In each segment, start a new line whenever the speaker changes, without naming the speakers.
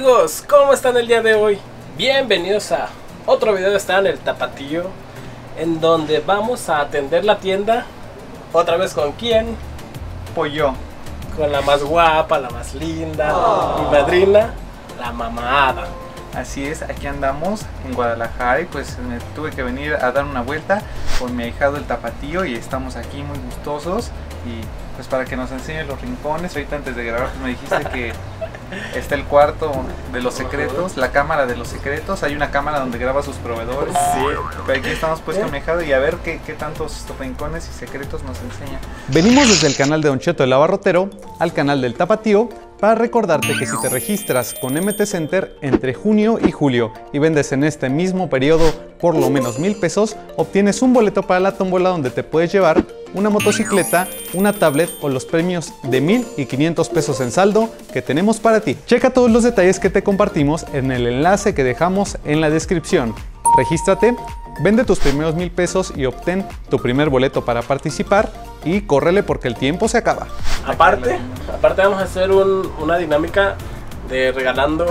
amigos? ¿Cómo están el día de hoy? Bienvenidos a otro video de Está en el Tapatillo En donde vamos a atender la tienda Otra vez con quién?
Pues yo.
Con la más guapa, la más linda Mi madrina, la mamada
Así es, aquí andamos en Guadalajara y pues me tuve que venir a dar una vuelta con mi ahijado el tapatío y estamos aquí muy gustosos y pues para que nos enseñe los rincones. Ahorita antes de grabar pues, me dijiste que está el cuarto de los secretos, la cámara de los secretos. Hay una cámara donde graba sus proveedores.
Sí.
Pero aquí estamos pues con mi ahijado y a ver qué, qué tantos rincones y secretos nos enseña.
Venimos desde el canal de Don Cheto el Abarrotero al canal del Tapatío para recordarte que si te registras con MT Center entre junio y julio y vendes en este mismo periodo por lo menos mil pesos, obtienes un boleto para la tómbola donde te puedes llevar una motocicleta, una tablet o los premios de mil y 500 pesos en saldo que tenemos para ti. Checa todos los detalles que te compartimos en el enlace que dejamos en la descripción. Regístrate, vende tus primeros mil pesos y obtén tu primer boleto para participar y córrele porque el tiempo se acaba.
Aparte, aparte vamos a hacer un- una dinámica de regalando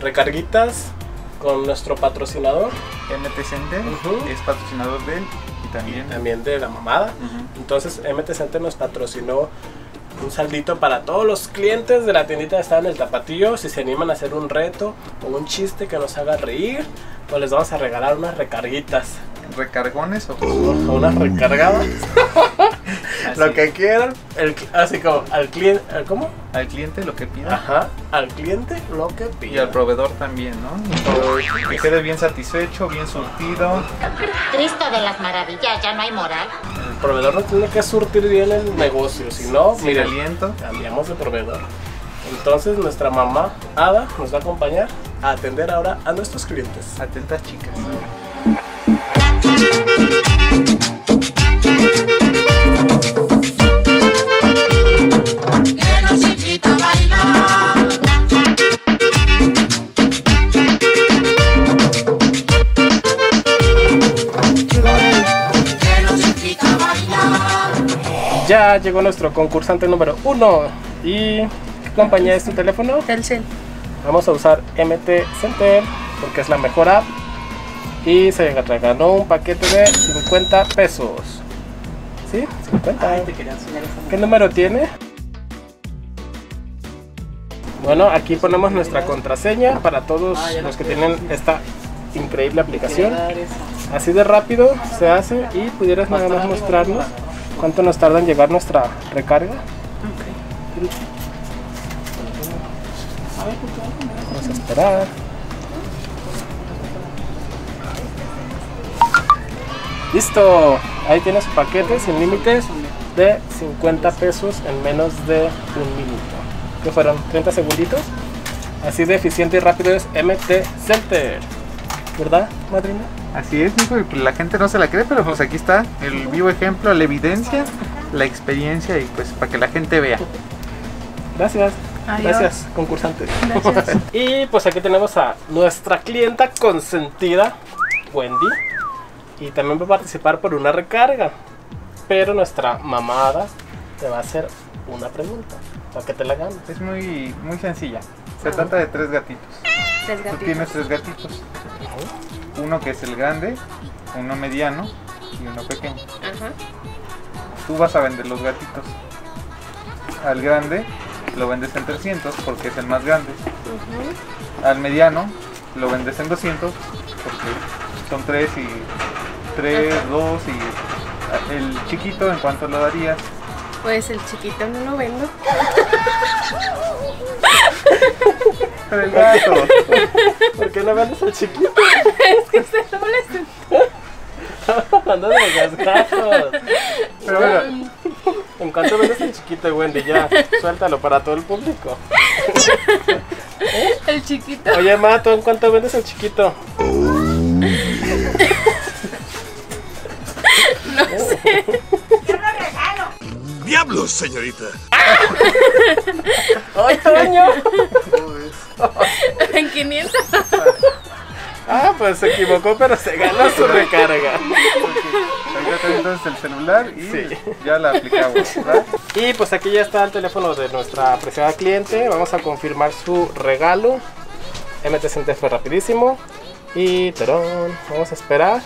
recarguitas con nuestro patrocinador
MT Center es patrocinador de y también...
de la mamada. Entonces MT Center nos patrocinó un saldito para todos los clientes de la tiendita que está en el tapatillo. Si se animan a hacer un reto o un chiste que nos haga reír, pues les vamos a regalar unas recarguitas.
recargones o
O unas recargadas.
Así.
Lo que quieran. El, así como al cliente. ¿Cómo?
al cliente lo que pida
Ajá. Al cliente lo que
y
pida.
al proveedor también, ¿no? Que quede bien satisfecho, bien surtido.
Cristo de las maravillas, ya no hay moral.
El proveedor no tiene que surtir bien el negocio. Si no,
Sin
miren,
aliento.
cambiamos de proveedor. Entonces nuestra mamá Ada nos va a acompañar a atender ahora a nuestros clientes.
Atentas chicas.
Ya llegó nuestro concursante número uno. ¿Y qué compañía es tu teléfono?
Telcel.
Vamos a usar MT Center porque es la mejor app. Y se ganó un paquete de 50 pesos. ¿Sí? 50. ¿Qué número tiene? Bueno, aquí ponemos nuestra contraseña para todos los que tienen esta increíble aplicación. Así de rápido se hace y pudieras nada más mostrarnos cuánto nos tarda en llegar nuestra recarga. Vamos a esperar. Listo, ahí tiene su paquete sin límites de 50 pesos en menos de un minuto. Que fueron 30 segunditos. Así de eficiente y rápido es MT Center. ¿Verdad, madrina?
Así es, y pues la gente no se la cree, pero pues aquí está el vivo ejemplo, la evidencia, la experiencia y pues para que la gente vea.
Gracias.
Adiós.
Gracias, concursantes.
Gracias.
y pues aquí tenemos a nuestra clienta consentida, Wendy. Y también va a participar por una recarga. Pero nuestra mamada te va a hacer una pregunta. Para que te la ganes.
Es muy, muy sencilla. Se trata de tres gatitos.
Tres
Tú
gatitos.
tienes tres gatitos. Uno que es el grande, uno mediano y uno pequeño.
Ajá.
Tú vas a vender los gatitos. Al grande lo vendes en 300 porque es el más grande. Al mediano lo vendes en 200 porque son 3 y 3, 2 y el chiquito en cuanto lo darías.
Pues el chiquito no lo vendo.
Pero el gato.
¿Por qué no vendes el chiquito?
Es que se no les
Andas de los gatos.
Pero bueno,
¿En cuánto vendes el chiquito, Wendy? Ya, suéltalo para todo el público.
El chiquito.
Oye, Mato, ¿en cuánto vendes el chiquito?
¡Diablos, señorita!
¡Ay, Toño!
En 500.
Ah, pues se equivocó, pero se ganó su recarga.
entonces el celular y
Sí.
ya la aplicamos. ¿verdad?
Y pues aquí ya está el teléfono de nuestra apreciada cliente. Vamos a confirmar su regalo. MT fue rapidísimo. Y tarón, vamos a esperar.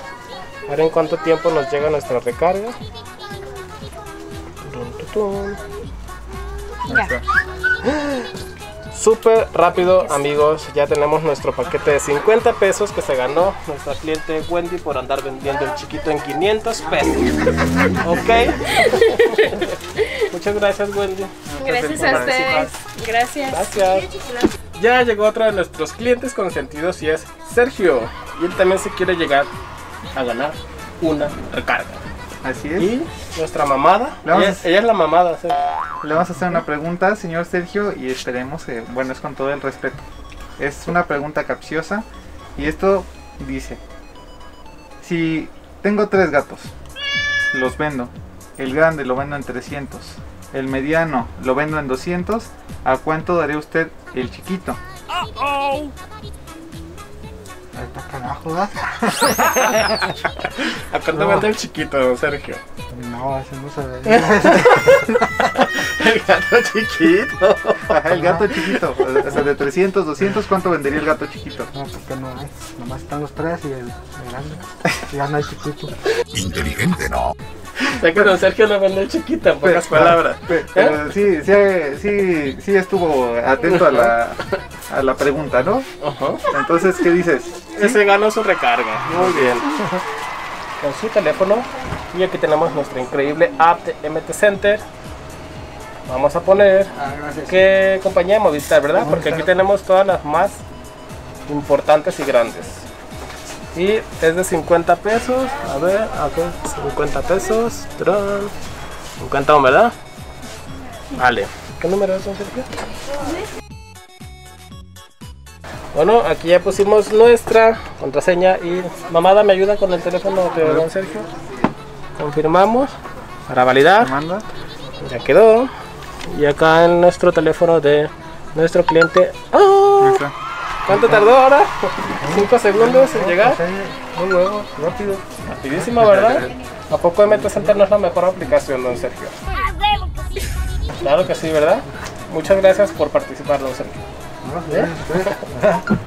A ver en cuánto tiempo nos llega nuestra recarga. Tun, Súper rápido amigos, ya tenemos nuestro paquete de 50 pesos que se ganó nuestra cliente Wendy por andar vendiendo el chiquito en 500 pesos. Ok. Muchas gracias Wendy.
Gracias
por
a ustedes. Gracias.
Gracias. Ya llegó otro de nuestros clientes consentidos y es Sergio. Y él también se quiere llegar a ganar una recarga.
Así es.
Y nuestra mamada, ella,
a-
es- ella es la mamada. Sergio.
Le vamos a hacer una pregunta, señor Sergio, y esperemos que, bueno, es con todo el respeto. Es una pregunta capciosa y esto dice, si tengo tres gatos, los vendo, el grande lo vendo en 300, el mediano lo vendo en 200, ¿a cuánto daría usted el chiquito?
Ahorita carajo, ¿verdad?
¿A cuánto
No.
el chiquito, Sergio?
No, eso no se ve.
El gato chiquito.
Ajá, el gato chiquito, o sea, de 300, 200, ¿cuánto vendería el gato chiquito?
No, porque no hay. Nomás están los tres y el, el grande. Ya no hay chiquito.
Inteligente, ¿no?
Sé que don Sergio no vende el chiquito, en pocas
Pero-
palabras.
pe- Pero sí, sí, sí, sí estuvo atento a la, a la pregunta, ¿no?
Ajá.
Entonces, ¿qué dices?
Ese ganó su recarga. Muy bien. Con su teléfono. Y aquí tenemos nuestra increíble app de MT Center. Vamos a poner
Ah,
qué compañía de Movistar, ¿verdad? Porque aquí tenemos todas las más importantes y grandes. Y es de 50 pesos. A ver, aquí 50 pesos. Tran. 50, ¿verdad? Vale. ¿Qué número es, Sergio? Bueno, aquí ya pusimos nuestra contraseña y mamada me ayuda con el teléfono de don Sergio. Confirmamos para validar. Ya quedó. Y acá en nuestro teléfono de nuestro cliente. ¡Ah! ¿Cuánto tardó ahora? ¿5 segundos en llegar?
Sí, muy luego, rápido.
Rapidísimo, ¿verdad? ¿A poco MT Center no es la mejor aplicación, don Sergio? Claro que sí, ¿verdad? Muchas gracias por participar, don Sergio.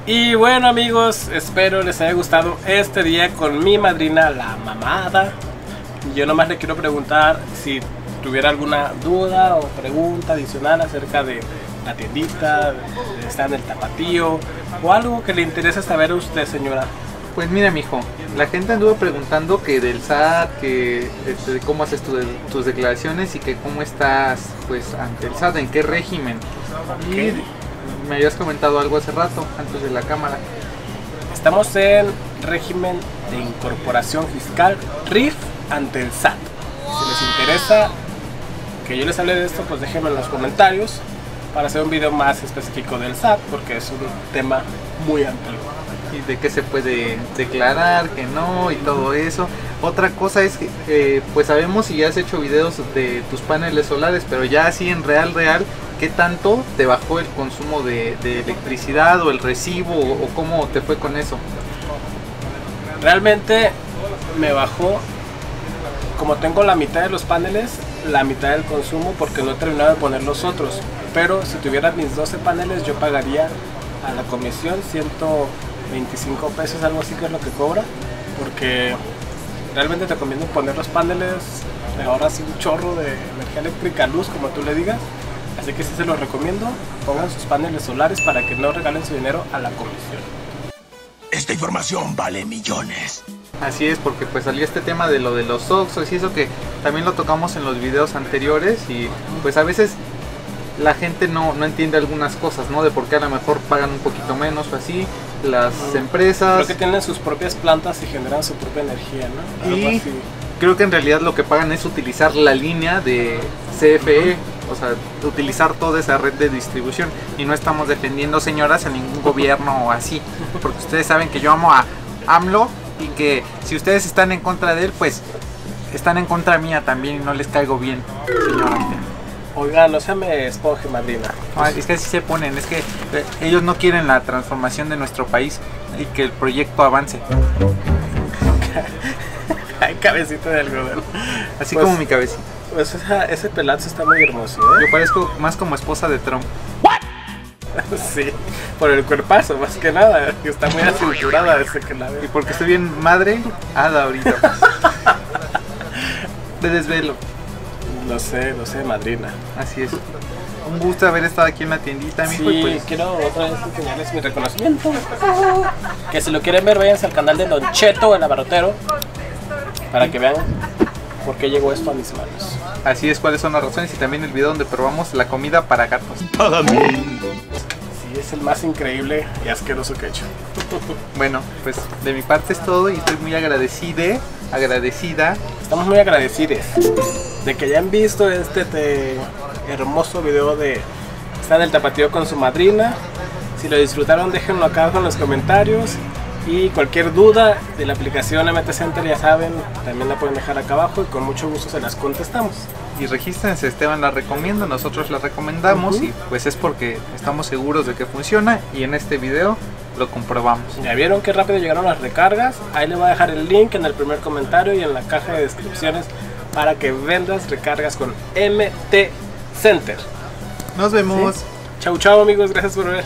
Y bueno amigos, espero les haya gustado este día con mi madrina la mamada. Yo nomás le quiero preguntar si tuviera alguna duda o pregunta adicional acerca de la tiendita, de estar en el tapatío o algo que le interese saber a usted señora.
Pues mira, mijo, la gente anduvo preguntando que del SAT, que este, cómo haces tu- tus declaraciones y que cómo estás pues ante el SAT, en qué régimen. Y me habías comentado algo hace rato, antes de la cámara.
Estamos en régimen de incorporación fiscal RIF ante el SAT. Si les interesa que yo les hable de esto, pues déjenme en los comentarios para hacer un video más específico del SAT, porque es un tema muy amplio.
y de qué se puede declarar, que no y todo eso. Otra cosa es que eh, pues sabemos si ya has hecho videos de tus paneles solares, pero ya así en real real, ¿qué tanto te bajó el consumo de, electricidad o el recibo o, cómo te fue con eso?
Realmente me bajó, como tengo la mitad de los paneles, la mitad del consumo porque no he terminado de poner los otros. Pero si tuviera mis 12 paneles yo pagaría a la comisión 125 pesos, algo así que es lo que cobra. Porque realmente te recomiendo poner los paneles, te ahorras un chorro de energía eléctrica, luz, como tú le digas. Así que sí se los recomiendo, pongan sus paneles solares para que no regalen su dinero a la comisión.
Esta información vale millones.
Así es, porque pues salió este tema de lo de los Oxxos y eso que también lo tocamos en los videos anteriores y pues a veces la gente no, no entiende algunas cosas, ¿no? De por qué a lo mejor pagan un poquito menos o así, las empresas...
Creo que tienen sus propias plantas y generan su propia energía, ¿no? Algo
Y
así.
creo que en realidad lo que pagan es utilizar la línea de CFE, o sea, utilizar toda esa red de distribución. Y no estamos defendiendo, señoras, a ningún gobierno o así, porque ustedes saben que yo amo a AMLO y que si ustedes están en contra de él, pues están en contra mía también y no les caigo bien, señora.
Oiga, no se me esponje, madrina.
Ay, es que así se ponen, es que eh, ellos no quieren la transformación de nuestro país y que el proyecto avance,
Ay, cabecita de algodón.
así
Pues-
como mi cabecita.
Pues esa- ese pelazo está muy hermoso,
Yo
¿eh?
parezco más como esposa de Trump.
sí, por el cuerpazo, más que nada, que está muy acinturada desde que la
Y
veo.
porque estoy bien madre, hada ahorita. De desvelo.
Lo sé, lo sé, madrina.
Así es. Un gusto haber estado aquí en la tiendita, mijo.
Sí,
y pues,
quiero otra vez enseñarles mi reconocimiento. Que si lo quieren ver, váyanse al canal de Don Cheto, el abarrotero, para que vean por qué llegó esto a mis manos.
así es, cuáles son las razones. Y también el video donde probamos la comida para gatos.
Sí, es el más increíble y asqueroso que he hecho.
Bueno, pues de mi parte es todo y estoy muy agradecida, agradecida.
Estamos muy agradecidos de que hayan visto este te- hermoso video de estar en el tapatío con su madrina. Si lo disfrutaron, déjenlo acá abajo en los comentarios. Y cualquier duda de la aplicación MT Center, ya saben, también la pueden dejar acá abajo y con mucho gusto se las contestamos.
Y regístrense, Esteban la recomienda, nosotros la recomendamos y pues es porque estamos seguros de que funciona y en este video lo comprobamos.
Ya vieron qué rápido llegaron las recargas. Ahí le voy a dejar el link en el primer comentario y en la caja de descripciones para que vendas recargas con MT Center.
Nos vemos.
Chau, chau amigos, gracias por ver.